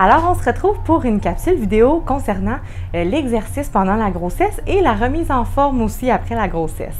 Alors, on se retrouve pour une capsule vidéo concernant l'exercice pendant la grossesse et la remise en forme aussi après la grossesse.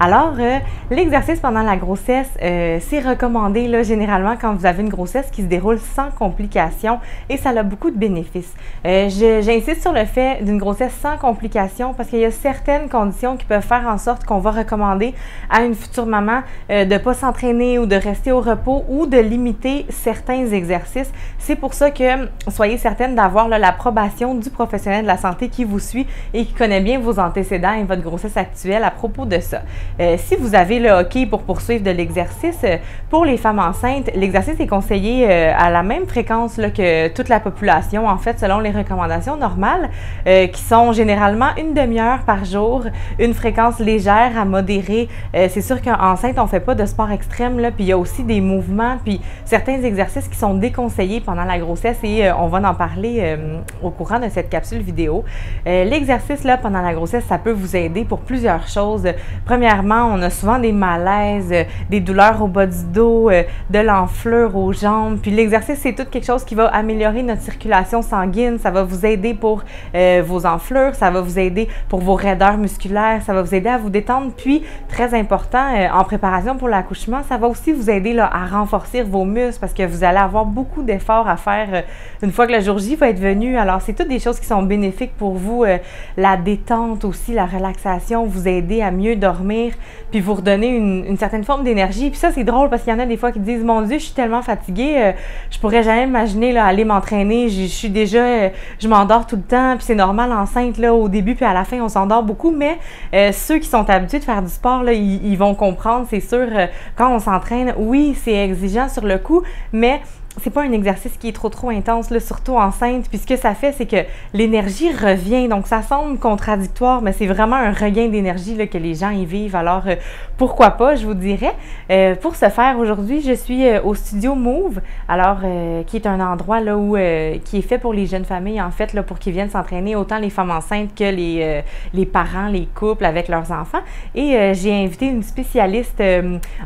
Alors, euh, l'exercice pendant la grossesse, euh, c'est recommandé là, généralement quand vous avez une grossesse qui se déroule sans complications et ça a beaucoup de bénéfices. Euh, j'insiste sur le fait d'une grossesse sans complications parce qu'il y a certaines conditions qui peuvent faire en sorte qu'on va recommander à une future maman de ne pas s'entraîner ou de rester au repos ou de limiter certains exercices. C'est pour ça que soyez certaine d'avoir l'approbation du professionnel de la santé qui vous suit et qui connaît bien vos antécédents et votre grossesse actuelle à propos de ça. Euh, si vous avez le hockey pour poursuivre de l'exercice, euh, pour les femmes enceintes, l'exercice est conseillé euh, à la même fréquence que toute la population, en fait, selon les recommandations normales, qui sont généralement une demi-heure par jour, une fréquence légère à modérée. c'est sûr qu'enceinte, on ne fait pas de sport extrême, là, puis il y a aussi des mouvements, puis certains exercices qui sont déconseillés pendant la grossesse et on va en parler au courant de cette capsule vidéo. L'exercice, là, pendant la grossesse, ça peut vous aider pour plusieurs choses. Premièrement, on a souvent des malaises, euh, des douleurs au bas du dos, euh, de l'enflure aux jambes. Puis l'exercice, c'est tout quelque chose qui va améliorer notre circulation sanguine. Ça va vous aider pour euh, vos enflures, ça va vous aider pour vos raideurs musculaires, ça va vous aider à vous détendre. Puis, très important, en préparation pour l'accouchement, ça va aussi vous aider là, à renforcer vos muscles parce que vous allez avoir beaucoup d'efforts à faire une fois que le jour J va être venu. Alors, c'est toutes des choses qui sont bénéfiques pour vous. la détente aussi, la relaxation, vous aider à mieux dormir puis vous redonner une, certaine forme d'énergie. Puis ça, c'est drôle parce qu'il y en a des fois qui disent Mon Dieu, je suis tellement fatiguée, euh, je pourrais jamais imaginer là, aller m'entraîner. Je, suis déjà, euh, je m'endors tout le temps, puis c'est normal enceinte, là, au début, puis à la fin, on s'endort beaucoup. Mais euh, ceux qui sont habitués de faire du sport, là, ils vont comprendre, c'est sûr, quand on s'entraîne, oui, c'est exigeant sur le coup, mais c'est pas un exercice qui est trop trop intense, surtout enceinte. Puis ce que ça fait, c'est que l'énergie revient. Donc ça semble contradictoire, mais c'est vraiment un regain d'énergie que les gens y vivent. Alors euh, pourquoi pas, je vous dirais. Euh, pour ce faire, aujourd'hui, je suis euh, au studio Move, alors qui est un endroit là où qui est fait pour les jeunes familles en fait là pour qu'ils viennent s'entraîner autant les femmes enceintes que les les parents, les couples avec leurs enfants. Et j'ai invité une spécialiste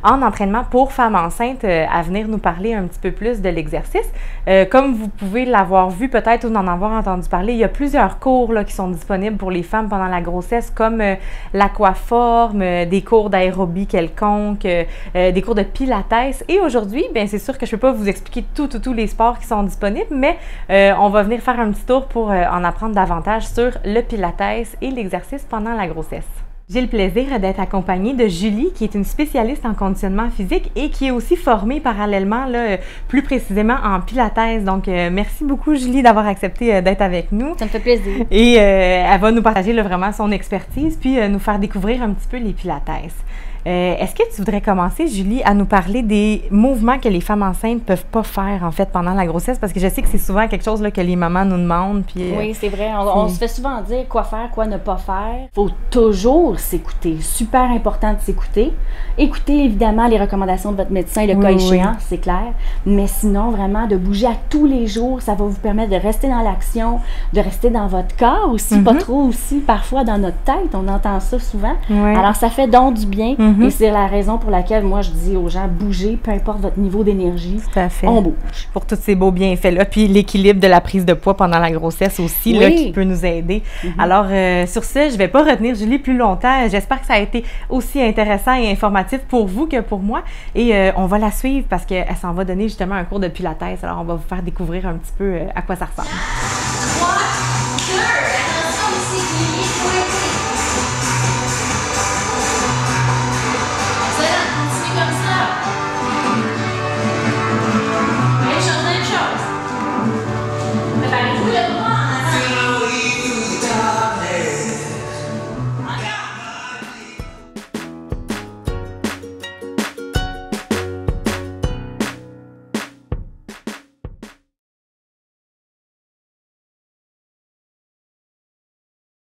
en entraînement pour femmes enceintes à venir nous parler un petit peu plus de l'exercice. Euh, comme vous pouvez l'avoir vu peut-être ou en avoir entendu parler, il y a plusieurs cours qui sont disponibles pour les femmes pendant la grossesse, comme euh, l'aquaforme, euh, des cours d'aérobie quelconque, des cours de pilates. Et aujourd'hui, bien c'est sûr que je ne peux pas vous expliquer tous les sports qui sont disponibles, mais on va venir faire un petit tour pour en apprendre davantage sur le pilates et l'exercice pendant la grossesse. J'ai le plaisir d'être accompagnée de Julie, qui est une spécialiste en conditionnement physique et qui est aussi formée parallèlement, là, plus précisément en pilates. Donc, euh, merci beaucoup, Julie, d'avoir accepté euh, d'être avec nous. Ça me fait plaisir. Et euh, elle va nous partager vraiment son expertise, puis nous faire découvrir un petit peu les pilates. Euh, est-ce que tu voudrais commencer, Julie, à nous parler des mouvements que les femmes enceintes peuvent pas faire, en fait, pendant la grossesse? Parce que je sais que c'est souvent quelque chose là, que les mamans nous demandent. Puis, euh, oui, c'est vrai. On, se fait souvent dire quoi faire, quoi ne pas faire. faut toujours s'écouter. Super important de s'écouter. Écoutez, évidemment, les recommandations de votre médecin, le cas échéant, c'est clair. Mais sinon, vraiment, de bouger à tous les jours, ça va vous permettre de rester dans l'action, de rester dans votre corps aussi, pas mhm. trop aussi, parfois dans notre tête. On entend ça souvent. Alors, ça fait donc du bien. Mhm. Et c'est la raison pour laquelle moi je dis aux gens bougez, peu importe votre niveau d'énergie. On bouge. Pour tous ces beaux bienfaits-là. Puis l'équilibre de la prise de poids pendant la grossesse aussi, là, qui peut nous aider. Mhm. Alors, euh, sur ce, je ne vais pas retenir Julie plus longtemps. J'espère que ça a été aussi intéressant et informatif pour vous que pour moi. Et euh, on va la suivre parce qu'elle s'en va donner justement un cours de pilates. Alors, on va vous faire découvrir un petit peu euh, à quoi ça ressemble.